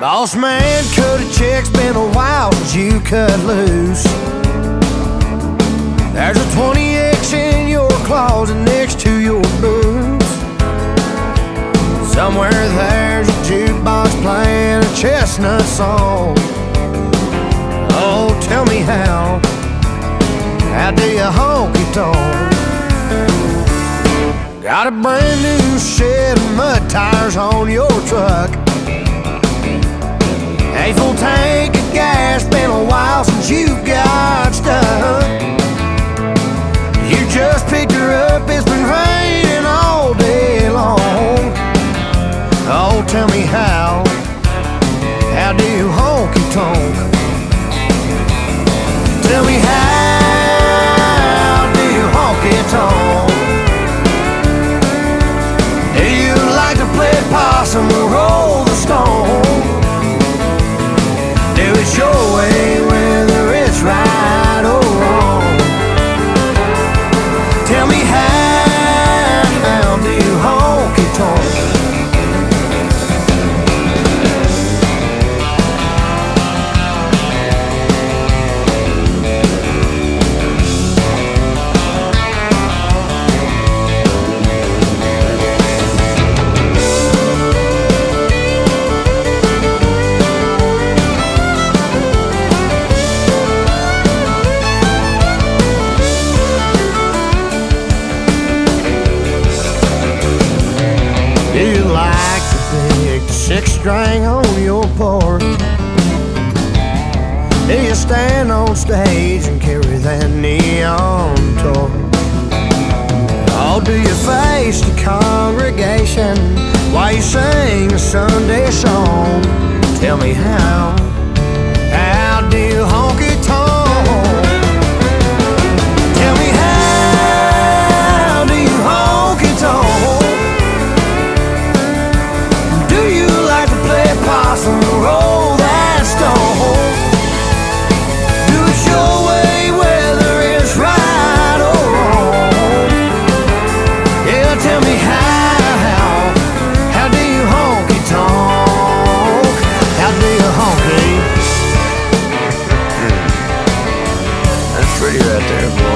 Boss man, cut a check's been a while since you cut loose. There's a 20X in your closet next to your boots. Somewhere there's a jukebox playing a Chesnutt song. Oh, tell me how, how do you honky tonk? Got a brand new set of mud tires on your truck. Full tank of gas, been a while since you got stuck. You just picked her up, it's been raining all day long. Oh, tell me how, how do you honky tonk? Tell me how do you honky tonk? Do you like to play possum six string on your porch? Do you stand on stage and carry that neon torch? Or do you face the congregation while you sing a Sunday your way, whether it's right or wrong. Yeah, tell me how. How do you honky tonk? How do you honky? Hmm. That's pretty right there, boy.